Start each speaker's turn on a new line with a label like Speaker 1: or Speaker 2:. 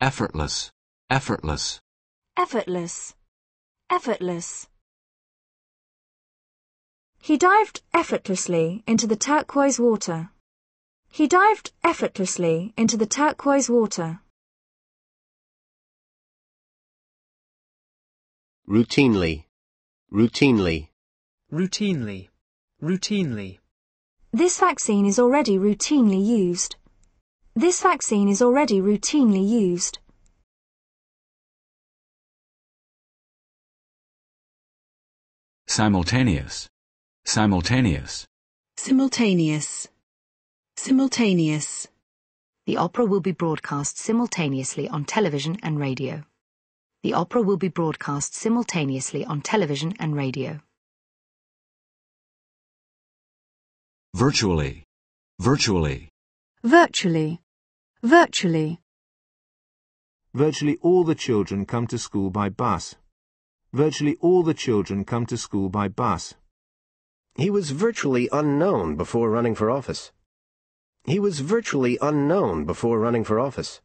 Speaker 1: effortless, effortless,
Speaker 2: effortless, effortless. He dived effortlessly into the turquoise water. He dived effortlessly into the turquoise water.
Speaker 3: routinely, routinely,
Speaker 4: routinely, routinely.
Speaker 2: This vaccine is already routinely used. This vaccine is already routinely used.
Speaker 1: simultaneous, simultaneous,
Speaker 5: Simultaneous. Simultaneous.
Speaker 6: The opera will be broadcast simultaneously on television and radio. The opera will be broadcast simultaneously on television and radio.
Speaker 1: virtually, virtually,
Speaker 7: virtually, virtually.
Speaker 8: Virtually all the children come to school by bus. Virtually all the children come to school by bus.
Speaker 3: He was virtually unknown before running for office. He was virtually unknown before running for office.